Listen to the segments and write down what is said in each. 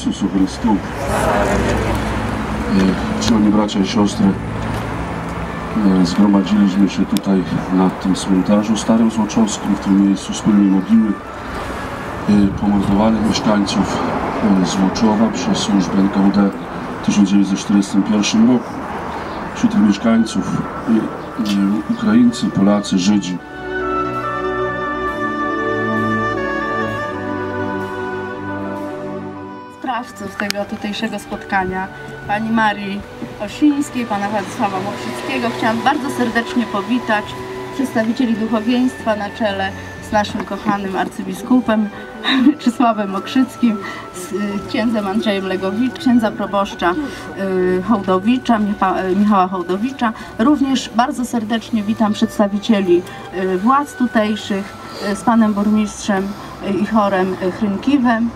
Jezusu Chrystu. E, Szanowni bracia i siostry, e, zgromadziliśmy się tutaj na tym cmentarzu starym Złoczowskim, w tym miejscu wspólnej mogiły e, pomordowanych mieszkańców e, Złoczowa przez służbę NKWD w 1941 roku. Wśród tych mieszkańców e, e, Ukraińcy, Polacy, Żydzi. Sprawców tego tutejszego spotkania, pani Marii Osińskiej, pana Władysława Mokrzyckiego. Chciałam bardzo serdecznie powitać przedstawicieli duchowieństwa na czele z naszym kochanym arcybiskupem Czesławem Mokrzyckim, z y, księdzem Andrzejem Legowicz, księdza proboszcza y, Hołdowicza, y, Michała Hołdowicza. Również bardzo serdecznie witam przedstawicieli władz tutejszych z panem burmistrzem Ichorem y, Hrynkiwem,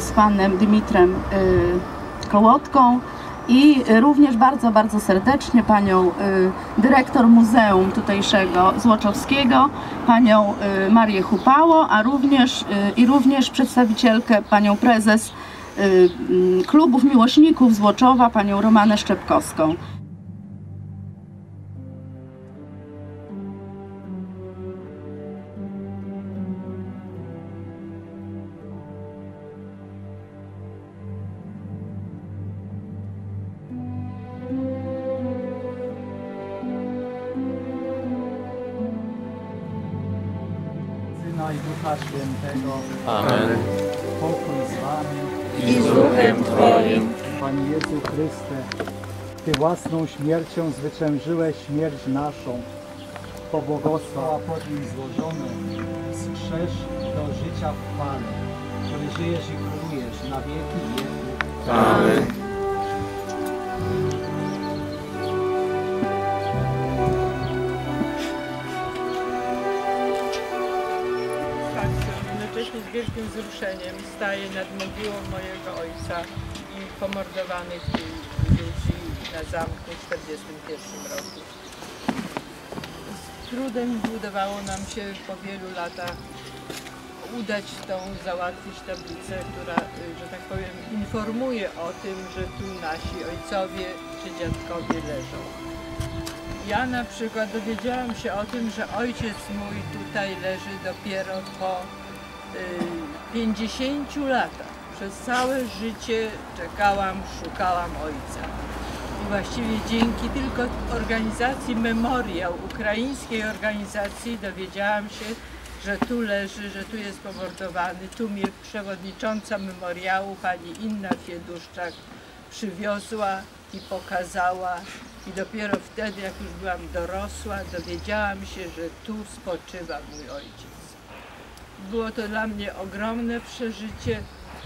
z panem Dymitrem y, Kołotką i również bardzo, bardzo serdecznie panią y, dyrektor Muzeum tutejszego Złoczowskiego, panią y, Marię Hupało, a również y, i również przedstawicielkę panią prezes y, klubów miłośników Złoczowa, panią Romanę Szczepkowską. Ducha Świętego. Amen. Pokój z Wami. I z duchem Twoim. Panie Jezu Chryste, Ty własną śmiercią zwyciężyłeś śmierć naszą. Po błogosława pod nim złożone, strzeż do życia w Panu, który żyjesz i królujesz na wieki wieków. Amen. Wielkim wzruszeniem staję nad mogiłą mojego ojca i pomordowanych ludzi na zamku w 1941 roku. Z trudem udawało nam się po wielu latach udać tą, załatwić tablicę, która, że tak powiem, informuje o tym, że tu nasi ojcowie czy dziadkowie leżą. Ja na przykład dowiedziałam się o tym, że ojciec mój tutaj leży dopiero po 50 latach. Przez całe życie czekałam, szukałam ojca. I właściwie dzięki tylko organizacji Memoriał, ukraińskiej organizacji, dowiedziałam się, że tu leży, że tu jest pomordowany. Tu mnie przewodnicząca memoriału, pani Inna Fieduszczak, przywiozła i pokazała. I dopiero wtedy, jak już byłam dorosła, dowiedziałam się, że tu spoczywa mój ojciec. Było to dla mnie ogromne przeżycie,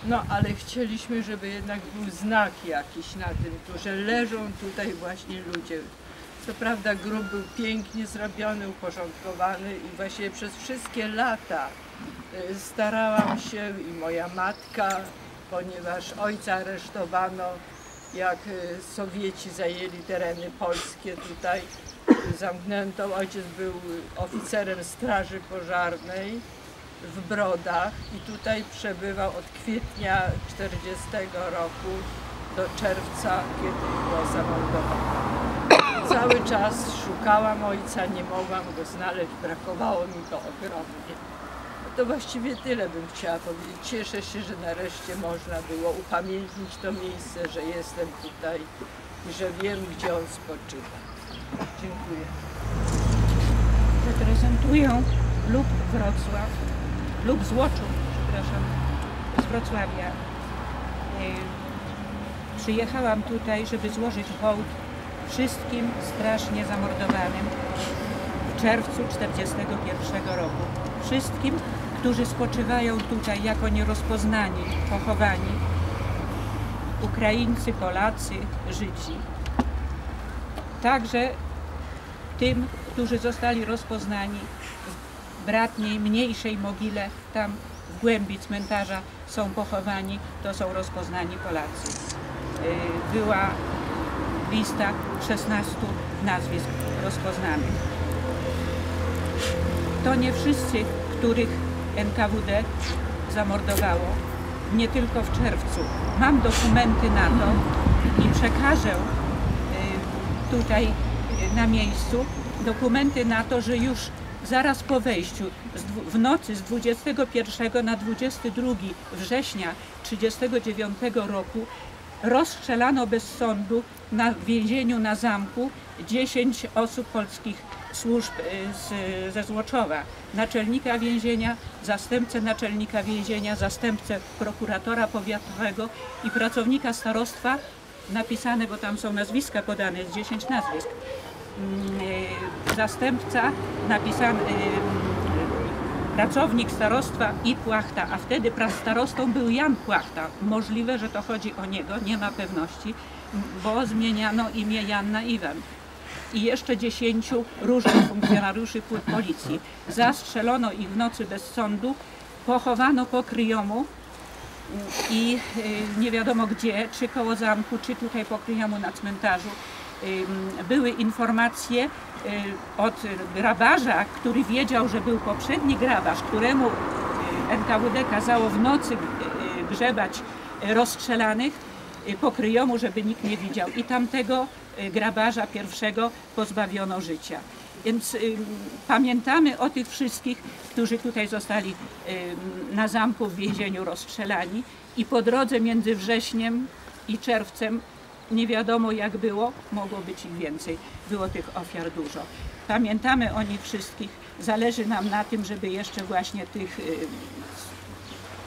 no ale chcieliśmy, żeby jednak był znak jakiś na tym, że leżą tutaj właśnie ludzie. Co prawda grób był pięknie zrobiony, uporządkowany i właśnie przez wszystkie lata y, starałam się i moja matka, ponieważ ojca aresztowano, jak y, Sowieci zajęli tereny polskie tutaj, zamknięto. Ojciec był oficerem straży pożarnej w Brodach i tutaj przebywał od kwietnia 40 roku do czerwca, kiedy było zamordowane. Cały czas szukałam ojca, nie mogłam go znaleźć, brakowało mi go ogromnie. To właściwie tyle bym chciała powiedzieć. Cieszę się, że nareszcie można było upamiętnić to miejsce, że jestem tutaj i że wiem, gdzie on spoczywa. Dziękuję. reprezentują lub Wrocław, lub Złoczów, przepraszam, z Wrocławia. Y, Przyjechałam tutaj, żeby złożyć hołd wszystkim strasznie zamordowanym w czerwcu 1941 roku. Wszystkim, którzy spoczywają tutaj jako nierozpoznani, pochowani. Ukraińcy, Polacy, Żydzi. Także tym, którzy zostali rozpoznani bratniej, mniejszej mogile, tam w głębi cmentarza są pochowani, to są rozpoznani Polacy. Y, Była lista 16 nazwisk rozpoznanych. To nie wszyscy, których NKWD zamordowało, nie tylko w czerwcu. Mam dokumenty na to i przekażę y, tutaj y, na miejscu dokumenty na to, że już zaraz po wejściu w nocy z 21 na 22 września 1939 roku rozstrzelano bez sądu na więzieniu na zamku 10 osób polskich służb y, z, ze Złoczowa. Naczelnika więzienia, zastępcę naczelnika więzienia, zastępcę prokuratora powiatowego i pracownika starostwa napisane, bo tam są nazwiska podane, jest 10 nazwisk. Y, Zastępca napisany, y, pracownik starostwa i płachta, a wtedy starostą był Jan Płachta. Możliwe, że to chodzi o niego, nie ma pewności, bo zmieniano imię Jan na Iwan. I jeszcze dziesięciu różnych funkcjonariuszy policji. Zastrzelono ich w nocy bez sądu, pochowano po kryjomu i y, nie wiadomo gdzie, czy koło zamku, czy tutaj po kryjomu na cmentarzu. Były informacje y, od grabarza, który wiedział, że był poprzedni grabarz, któremu y, NKWD kazało w nocy y, grzebać rozstrzelanych y, po kryjomu, żeby nikt nie widział. I tamtego grabarza pierwszego pozbawiono życia. Więc pamiętamy o tych wszystkich, którzy tutaj zostali na zamku w więzieniu rozstrzelani i po drodze między wrześniem i czerwcem nie wiadomo jak było, mogło być ich więcej, było tych ofiar dużo. Pamiętamy o nich wszystkich, zależy nam na tym, żeby jeszcze właśnie tych y,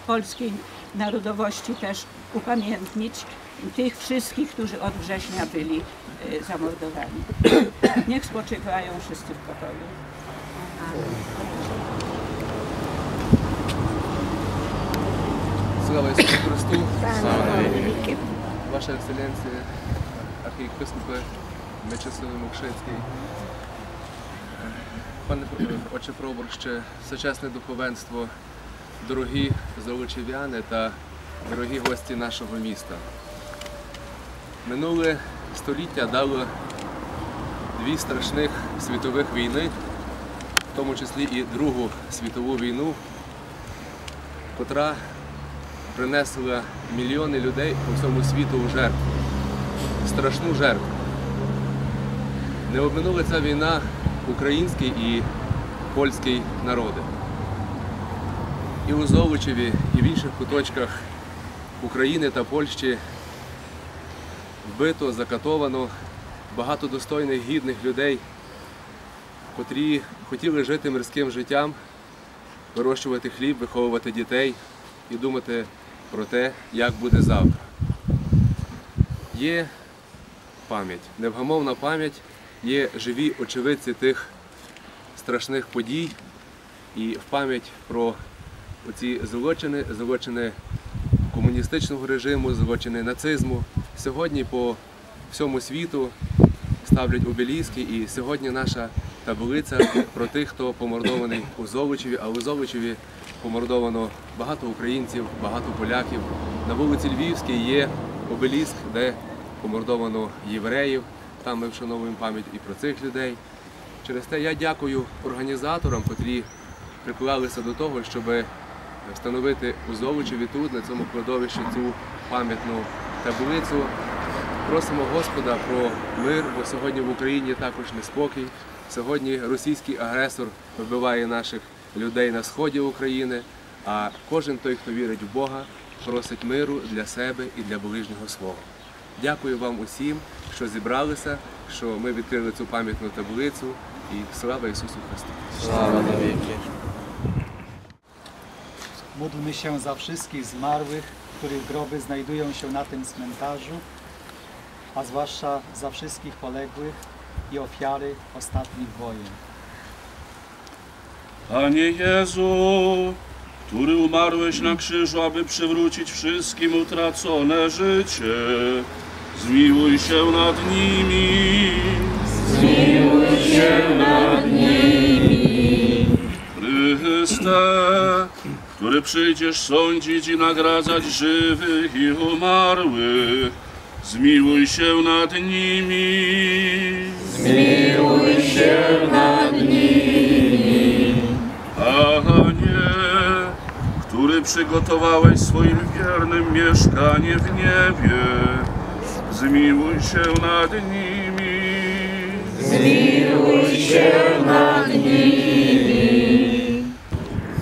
polskiej narodowości też upamiętnić tych wszystkich, którzy od września byli y, zamordowani. Niech spoczywają wszyscy w pokoju. Sława jest po prostu. Wasze Ekscelencje. Екселенція, архієпископе Мечислав Мокшицький, пане отче Проборще, всечесне духовенство, дорогі золочев'яни та дорогі гості нашого міста. Минуле століття дало дві страшних світових війни, в тому числі і Другу світову війну, котра принесла мільйони людей по всьому світу у жертву, страшну жертву. Не обминула ця війна український і польський народи. І у Золочеві, і в інших куточках України та Польщі вбито, закатовано багато достойних, гідних людей, котрі хотіли жити мирським життям, вирощувати хліб, виховувати дітей і думати про те, як буде завтра. Є пам'ять, невгамовна пам'ять, є живі очевидці тих страшних подій і в пам'ять про оці злочини, злочини комуністичного режиму, злочини нацизму. Сьогодні по всьому світу ставлять обеліски, і сьогодні наша таблиця про тих, хто помордований у Золочеві, а у Золочеві помордовано багато українців, багато поляків. На вулиці Львівській є обеліск, де помордовано євреїв. Там ми вшановуємо пам'ять і про цих людей. Через те я дякую організаторам, котрі приклалися до того, щоб встановити у Золочеві тут, на цьому кладовищі, цю пам'ятну таблицю. Просимо Господа про мир, бо сьогодні в Україні також неспокій. Сьогодні російський агресор вбиває наших людей на сході України, а кожен той, хто вірить в Бога, просить миру для себе і для ближнього свого. Дякую вам усім, що зібралися, що ми відкрили цю пам'ятну таблицю і слава Ісусу Христу! Слава навіки. Módlmy się za wszystkich zmarłych, których groby znajdują się na tym cmentarzu, a zwłaszcza za wszystkich poległych i ofiary ostatnich wojen. Panie Jezu, który umarłeś na krzyżu, aby przywrócić wszystkim utracone życie, zmiłuj się nad nimi. Zmiłuj się nad nimi. Chryste, który przyjdziesz sądzić i nagradzać żywych i umarłych, zmiłuj się nad nimi. Panie, przygotowałeś swoim wiernym mieszkanie w niebie. Zmiłuj się nad nimi.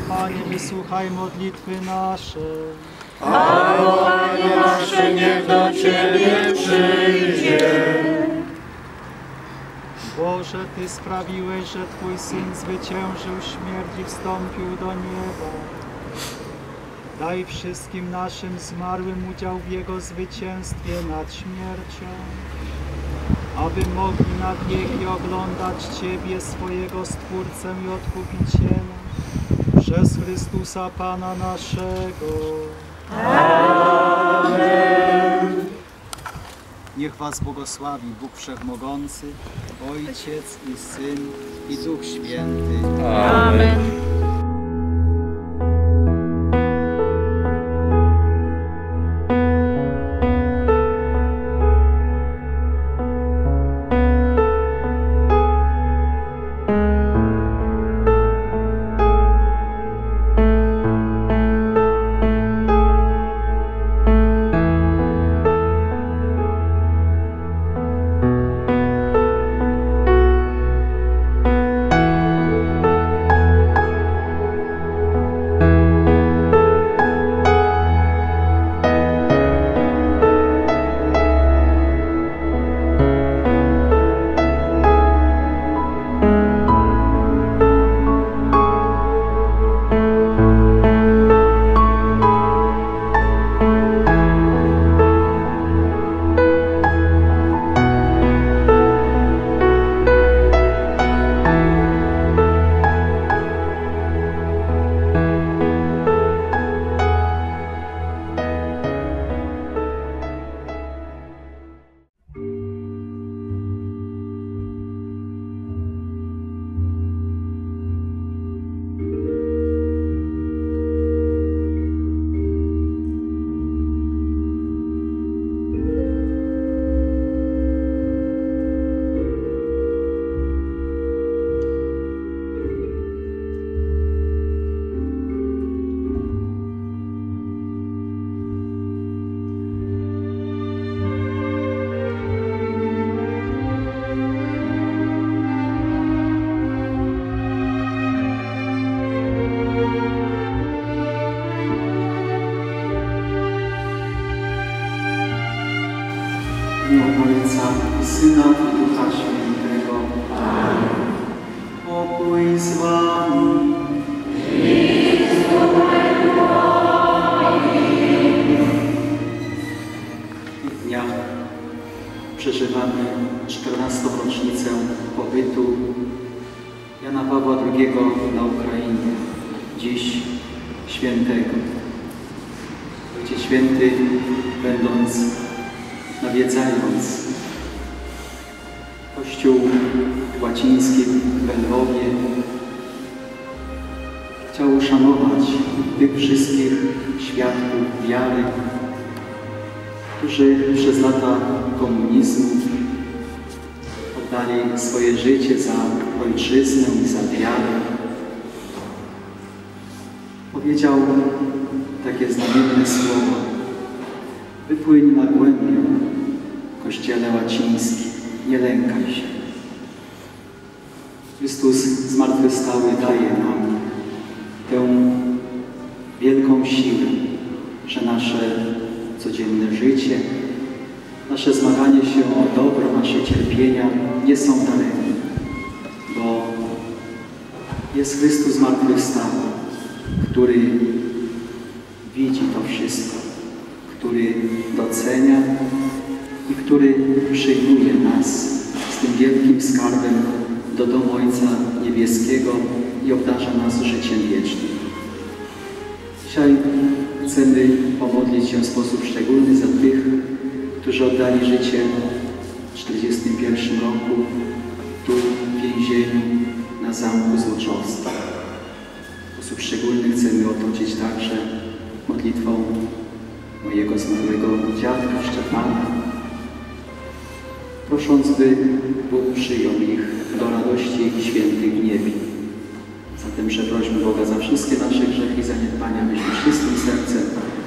Panie, wysłuchaj modlitwy nasze. nasze niech do Ciebie przyjdzie. Boże, Ty sprawiłeś, że Twój Syn zwyciężył śmierć i wstąpił do nieba. Daj wszystkim naszym zmarłym udział w Jego zwycięstwie nad śmiercią, aby mogli na wieki oglądać Ciebie, swojego Stwórcę i Odkupiciela, przez Chrystusa Pana naszego. Niech Was błogosławi Bóg Wszechmogący, Ojciec i Syn i Duch Święty. Amen. Chciał uszanować tych wszystkich świadków wiary, którzy przez lata komunizmu oddali swoje życie za ojczyznę i za wiarę. Powiedział takie znamienne słowa. Wypłyń na głębię, Kościele łaciński, nie lękaj się. Chrystus zmartwychwstały daje nam wielką siłę, że nasze codzienne życie, nasze zmaganie się o dobro, nasze cierpienia nie są daremne, bo jest Chrystus zmartwychwstały, który widzi to wszystko, który docenia i który przyjmuje nas z tym wielkim skarbem do domu Ojca Niebieskiego i obdarza nas życiem wiecznym. Dzisiaj chcemy pomodlić się w sposób szczególny za tych, którzy oddali życie w 1941 roku tu w więzieniu na zamku Złoczowska. W sposób szczególny chcemy otoczyć także modlitwą mojego zmarłego dziadka Szczepana, prosząc, by Bóg przyjął ich do radości świętych w niebie. Zatem przeprośmy Boga za wszystkie nasze grzechy i zaniedbania, byśmy czystym sercem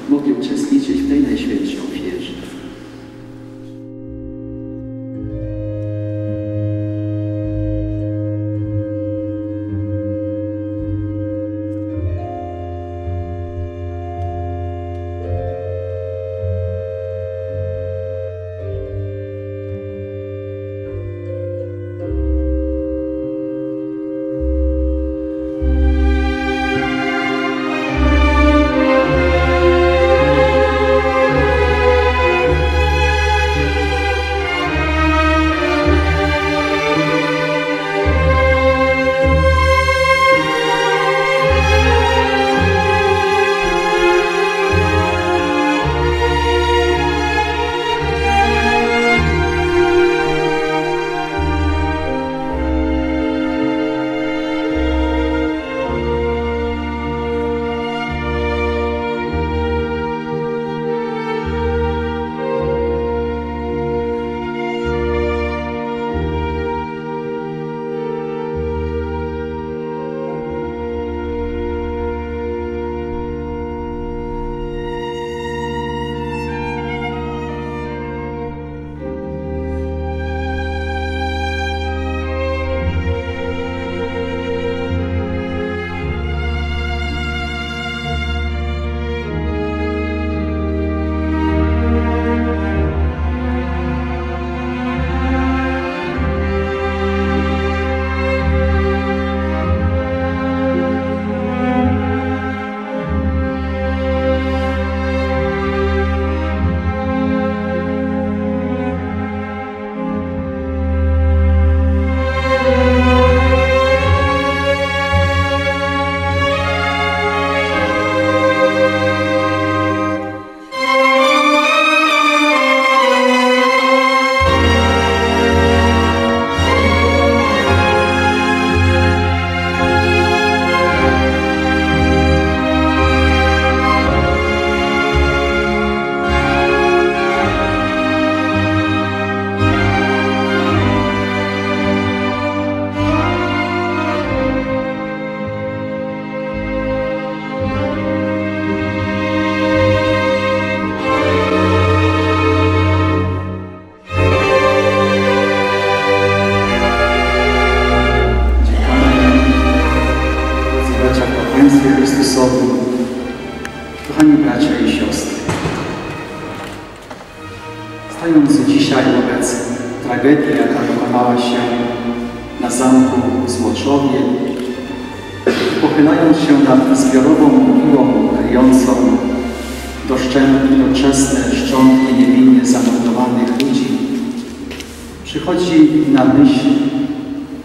mogli uczestniczyć w tej najświętszej ofierze. Stając dzisiaj wobec tragedii, jaka dokonała się na zamku Złoczowie, pochylając się nad zbiorową mogiłą kryjącą doszczętne, doczesne szczątki niewinnie zamordowanych ludzi, przychodzi na myśl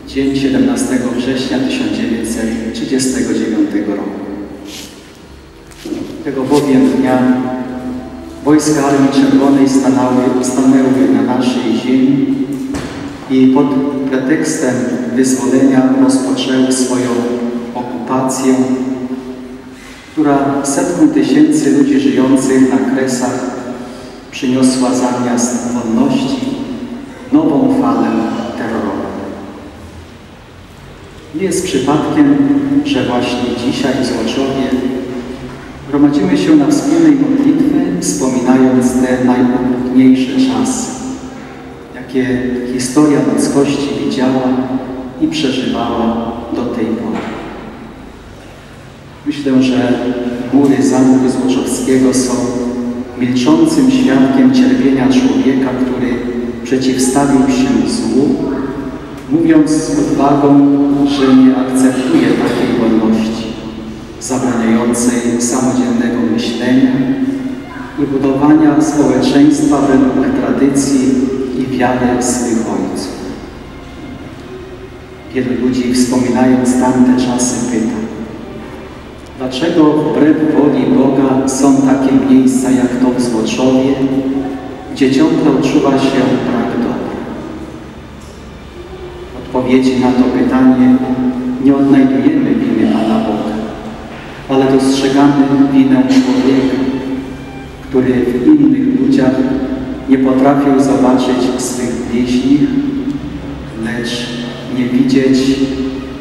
dzień 17 września 1939 roku. Tego bowiem dnia wojska Armii Czerwonej stanęły, stanęły na naszej ziemi i pod pretekstem wyzwolenia rozpoczęły swoją okupację, która setkom tysięcy ludzi żyjących na Kresach przyniosła zamiast wolności nową falę terrorową. Nie jest przypadkiem, że właśnie dzisiaj w Złoczowie gromadzimy się na wspólnej modlitwy, wspominając te najokrutniejsze czasy, jakie historia ludzkości widziała i przeżywała do tej pory. Myślę, że mury zamku Złoczowskiego są milczącym świadkiem cierpienia człowieka, który przeciwstawił się złu, mówiąc z odwagą, że nie akceptuje takiej wolności, zabraniającej samodzielnego myślenia i budowania społeczeństwa według tradycji i wiary swych ojców. Wielu ludzi wspominając tamte czasy pyta, dlaczego wbrew woli Boga są takie miejsca jak to w Złoczowie, gdzie ciągle odczuwa się brak dobra? Odpowiedzi na to pytanie nie odnajdujemy w imię Pana Boga, ale dostrzegamy winę człowieka, który w innych ludziach nie potrafił zobaczyć swych bliźnich, lecz nie widzieć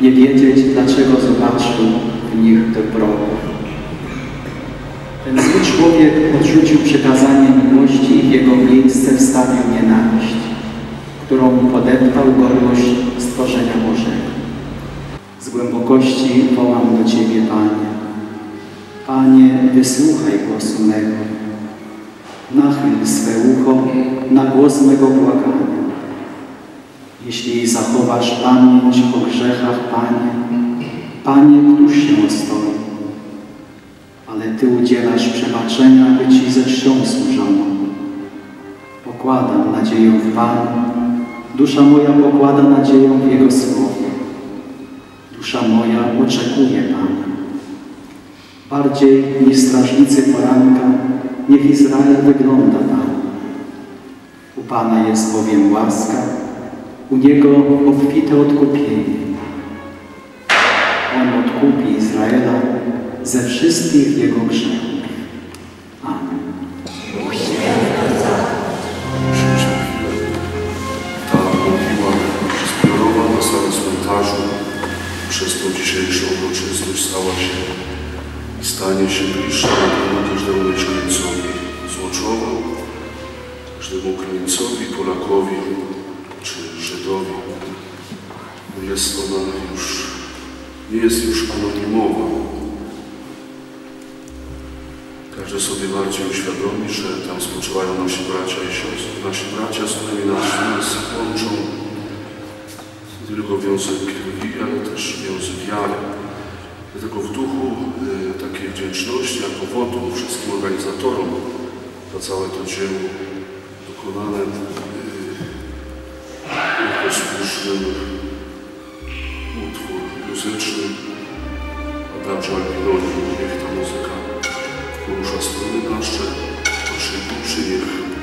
nie wiedzieć, dlaczego zobaczył w nich dobro. Ten zły człowiek odrzucił przekazanie miłości i w jego miejsce wstawił nienawiść, którą podeptał godność stworzenia Bożego. Z głębokości wołam do Ciebie, Panie. Panie, wysłuchaj głosu mego. Nachyl swe ucho na głos mego błagania. Jeśli zachowasz pamięć o grzechach, Panie, Panie, któż się ostoi? Ale Ty udzielasz przebaczenia, by Ci ze czcią służono. Pokładam nadzieję w Panu, dusza moja pokłada nadzieję w Jego Słowie. Dusza moja oczekuje Pana. Bardziej niż strażnicy poranka, niech Izrael wygląda tam. U Pana jest bowiem łaska, u Niego obfite odkupienie. On odkupi Izraela ze wszystkich jego grzechów. Na przez tą dzisiejszą uroczystość stała się stanie się bliższa każdemu mieszkańcowi Złoczowa, każdemu Ukraińcowi, Polakowi czy Żydowi. Jest ona już, nie jest już anonimowa. Każdy sobie bardziej uświadomi, że tam spoczywają nasi bracia i siostry, nasi bracia, z którymi nas, łączą nie tylko wiązek krwi, ale też wiązek wiary. Dlatego w duchu takiej wdzięczności, a powodu wszystkim organizatorom za całe to dzieło dokonane y, jako słusznym utwór muzyczny Adagio Albinoni, niech ta muzyka porusza strony nasze, naszej duszy, niech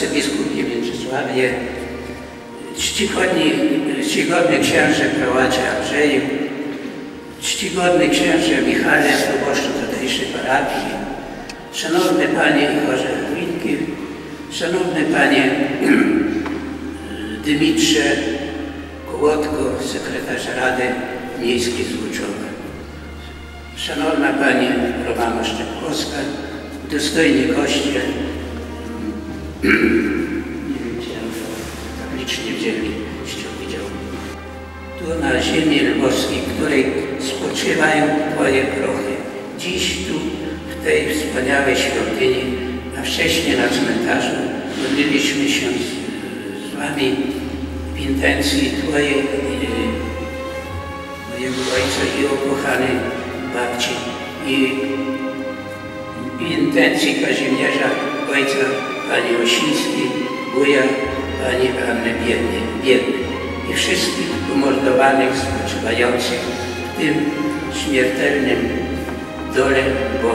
arcybiskup Mieczysławie, czcigodni, czcigodny księże Prołacie Andrzeju, czcigodny księże Michale, proboszczu tutejszej parafii, szanowny panie Ichorze Winki, szanowny panie Dymitrze Kołotko, sekretarz Rady Miejskiej Złuczowa. Szanowna Pani Romano Szczepkowska, dostojni goście, nie wiem, czy tak licznie wzięliście udział. Tu na ziemi lwowskiej, której spoczywają Twoje prochy. Dziś tu, w tej wspaniałej świątyni, a wcześniej na cmentarzu, modliliśmy się z, z Wami w intencji Twojej, e, mojego Ojca i ukochanej babci i intencji Kazimierza, ojca pani Osińskiej, wuja pani Anny Biedny, i wszystkich pomordowanych, spoczywających w tym śmiertelnym dole, bo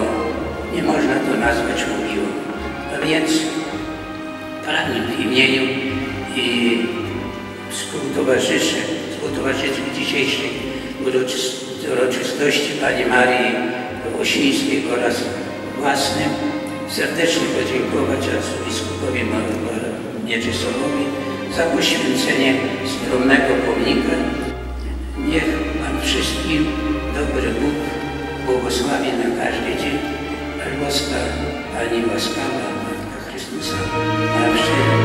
nie można to nazwać mogiłą. A więc pragnę w imieniu i współtowarzyszy, współtowarzyszy dzisiejszej uroczys- uroczystości Pani Marii Osińskiej oraz własnym serdecznie podziękować arcybiskupowi Mieczysławowi za poświęcenie skromnego pomnika. Niech Pan wszystkim dobry Bóg błogosławi na każdy dzień, a łaska Pani łaskawa Matka Chrystusa na wszelkie